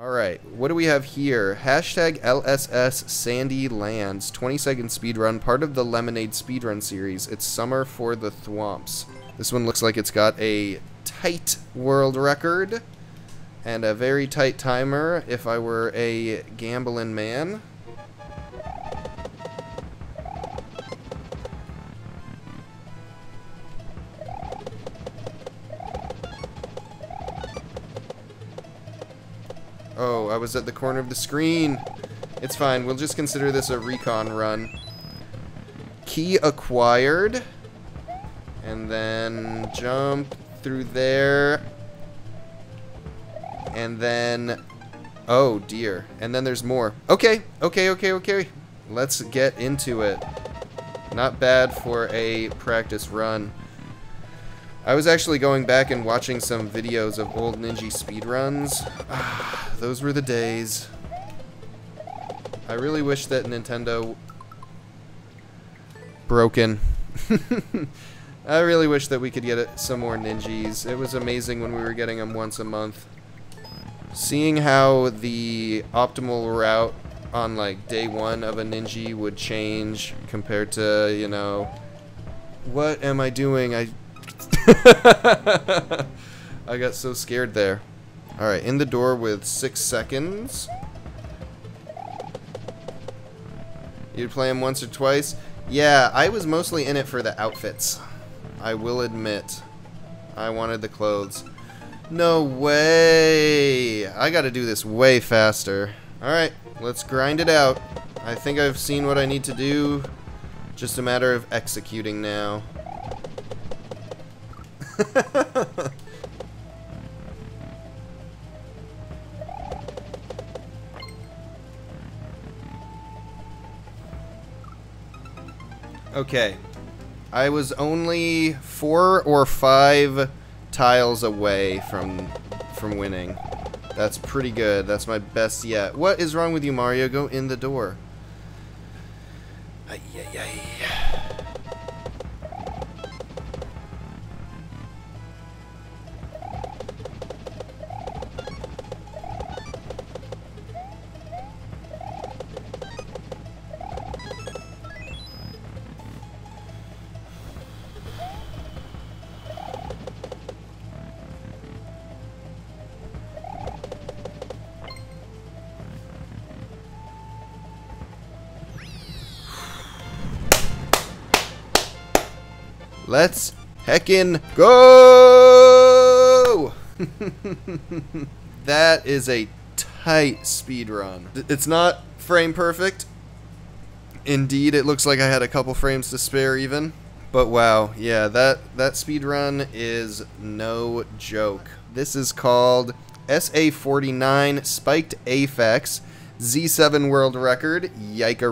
Alright, what do we have here? Hashtag LSS Sandy Lands, 20 second speedrun, part of the Lemonade speedrun series. It's summer for the Thwomps. This one looks like it's got a tight world record and a very tight timer if I were a gambling man. Oh, I was at the corner of the screen. It's fine. We'll just consider this a recon run. Key acquired. And then jump through there. And then... Oh, dear. And then there's more. Okay, okay, okay, okay. Let's get into it. Not bad for a practice run. I was actually going back and watching some videos of old Ninji speedruns. Ah, those were the days. I really wish that Nintendo... Broken. I really wish that we could get some more Ninjis. It was amazing when we were getting them once a month. Seeing how the optimal route on like day one of a Ninji would change compared to, you know... What am I doing? I I got so scared there. Alright, in the door with six seconds. You'd play him once or twice? Yeah, I was mostly in it for the outfits. I will admit. I wanted the clothes. No way! I gotta do this way faster. Alright, let's grind it out. I think I've seen what I need to do. Just a matter of executing now. okay. I was only four or five tiles away from from winning. That's pretty good. That's my best yet. What is wrong with you, Mario? Go in the door. Ay, ay, ay. Let's heckin' go! that is a tight speed run. It's not frame perfect. Indeed, it looks like I had a couple frames to spare even. But wow, yeah, that, that speed run is no joke. This is called SA49 Spiked Aphex Z7 World Record, Yike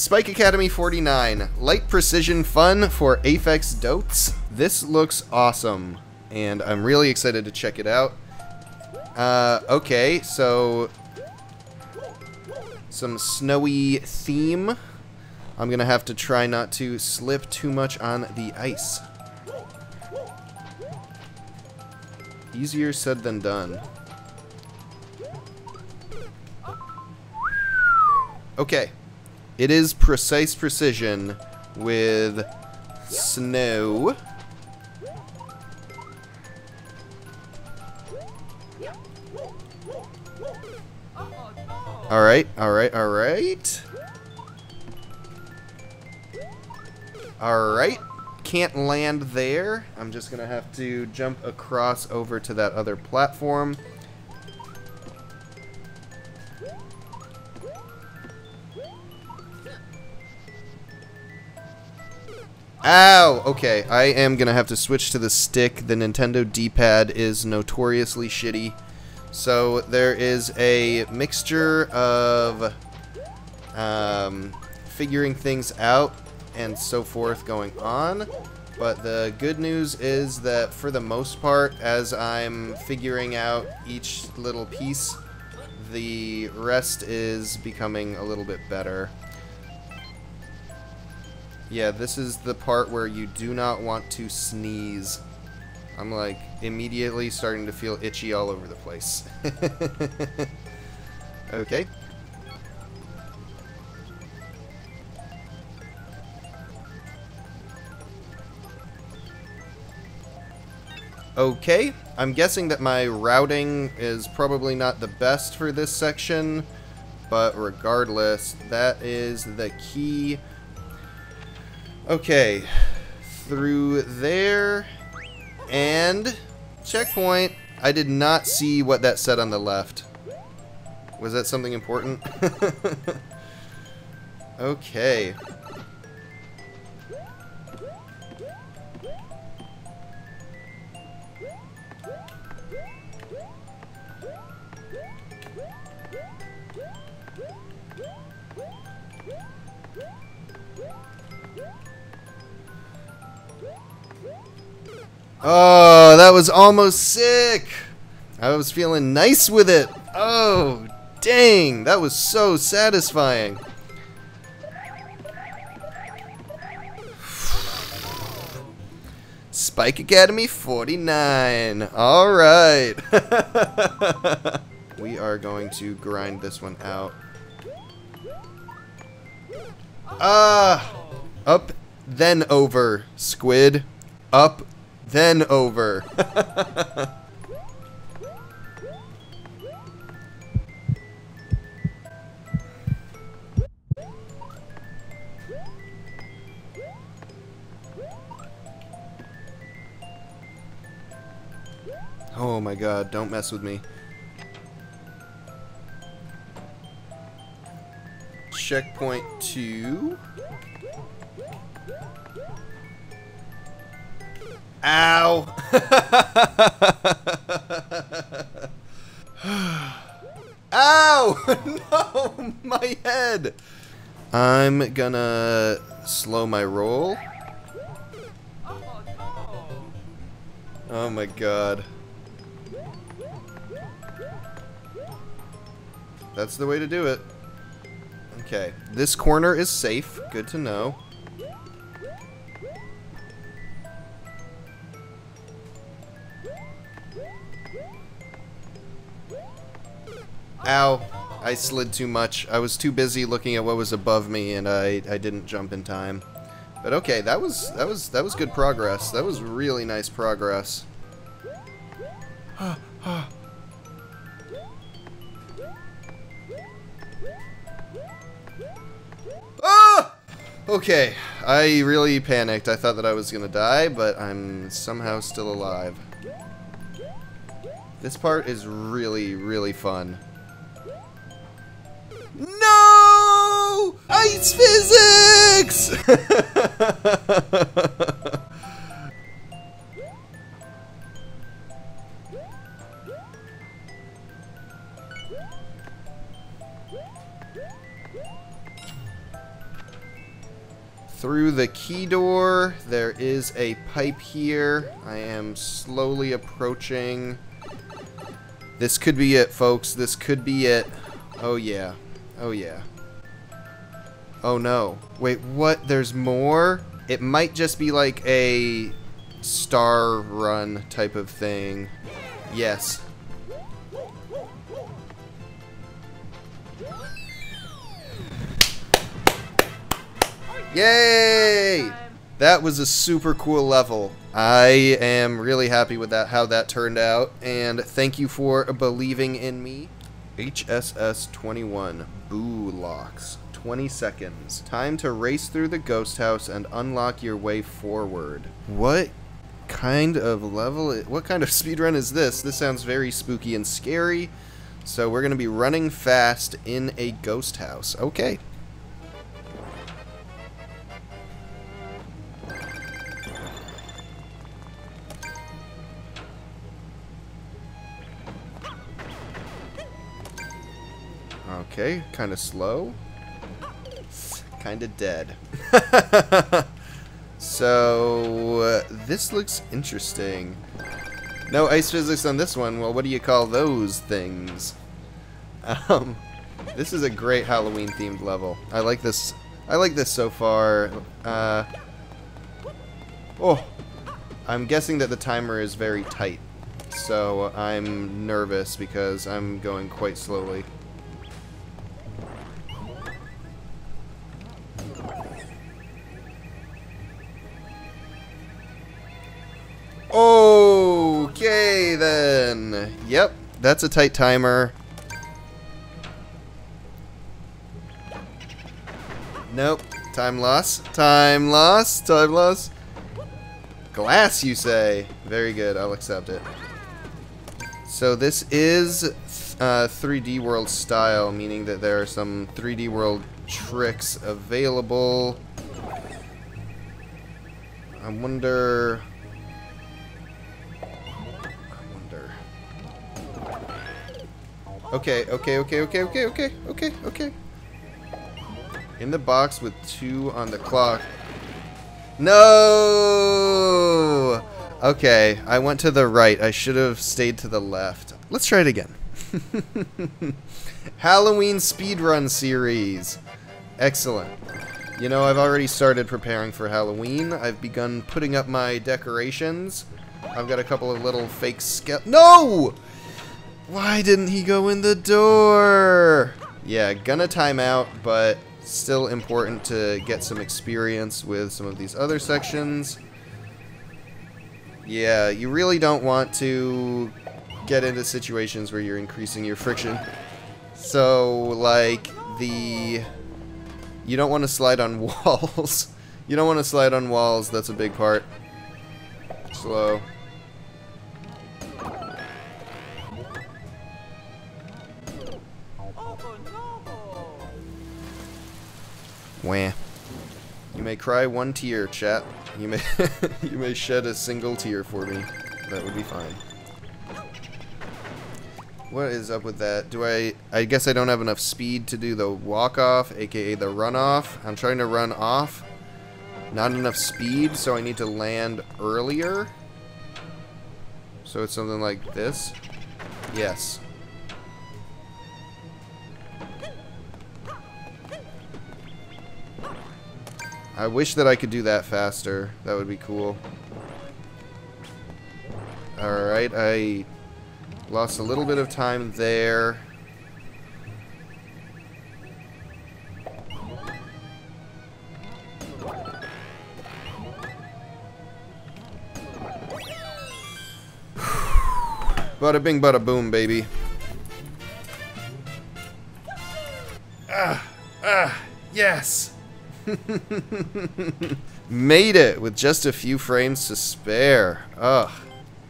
Spike Academy 49, light precision fun for Aphex Dotes. This looks awesome, and I'm really excited to check it out. Uh, okay, so some snowy theme. I'm gonna have to try not to slip too much on the ice. Easier said than done. Okay. It is precise precision with snow. Alright, alright, alright. Alright. Can't land there. I'm just to have to jump across over to that other platform. Ow! Okay, I am to have to switch to the stick. The Nintendo D-pad is notoriously shitty. So there is a mixture of um, figuring things out and so forth going on. But the good news is that for the most part, as I'm figuring out each little piece, the rest is becoming a little bit better. Yeah, this is the part where you do not want to sneeze I'm like immediately starting to feel itchy all over the place. okay. Okay, I'm guessing that my routing is probably not the best for this section, but regardless, that is the key. Okay, through there, and checkpoint. I did not see what that said on the left. Was that something important? okay. Oh, that was almost sick. I was feeling nice with it. Oh, dang. That was so satisfying. Spike Academy 49. All right. we are going to grind this one out. Ah! Up, then over, squid. Up, then over. oh my god, don't mess with me. Checkpoint 2. Ow! Ow! no! My head! I'm gonna slow my roll. Oh my god. That's the way to do it. Okay. This corner is safe. Good to know. Ow. I slid too much. I was too busy looking at what was above me and I, I didn't jump in time. But okay, that was that was that was good progress. That was really nice progress. ah! Okay, I really panicked. I thought that I was gonna die, but I'm somehow still alive. This part is really, really fun. No! Ice physics! Through the key door, there is a pipe here. I am slowly approaching. This could be it, folks. This could be it. Oh, yeah. Oh, yeah. Oh, no. Wait, what? There's more? It might just be like a star run type of thing. Yes. Yay! That was a super cool level. I am really happy with that how that turned out and thank you for believing in me. HSS 21 Boo Locks. 20 seconds. Time to race through the ghost house and unlock your way forward. What kind of level, what kind of speedrun is this? This sounds very spooky and scary. So we're going to be running fast in a ghost house. Okay. Okay, kind of slow. Kind of dead. so, uh, this looks interesting. No ice physics on this one. Well, what do you call those things? Um, this is a great Halloween themed level. I like this. I like this so far. Uh, oh, I'm guessing that the timer is very tight. So I'm nervous because I'm going quite slowly. Okay then. Yep, that's a tight timer. Nope. Time loss. Time loss. Time loss. Glass, you say? Very good. I'll accept it. So this is uh, 3D World style, meaning that there are some 3D World tricks available. I wonder... Okay, okay, okay, okay, okay, okay, okay, okay. In the box with two on the clock. No! Okay, I went to the right. I should have stayed to the left. Let's try it again. Halloween speedrun series. Excellent. You know, I've already started preparing for Halloween. I've begun putting up my decorations. I've got a couple of little fake ske- No! Why didn't he go in the door? Yeah, gonna time out, but Still important to get some experience with some of these other sections. Yeah, you really don't want to get into situations where you're increasing your friction. So, like, the... You don't want to slide on walls. you don't want to slide on walls, that's a big part. Slow. Wah. You may cry one tear, chat. You may you may shed a single tear for me. That would be fine. What is up with that? Do I... I guess I don't have enough speed to do the walk-off, aka the run-off. I'm trying to run off. Not enough speed, so I need to land earlier. So it's something like this. Yes. I wish that I could do that faster. That would be cool. Alright, I lost a little bit of time there. bada bing, bada boom, baby. Ah, ah, yes. Made it with just a few frames to spare. Ugh.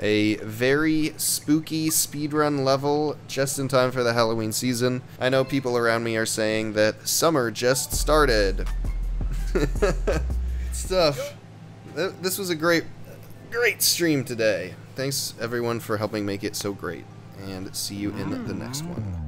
A very spooky speedrun level just in time for the Halloween season. I know people around me are saying that summer just started. Stuff. This was a great, great stream today. Thanks everyone for helping make it so great. And see you in the next one.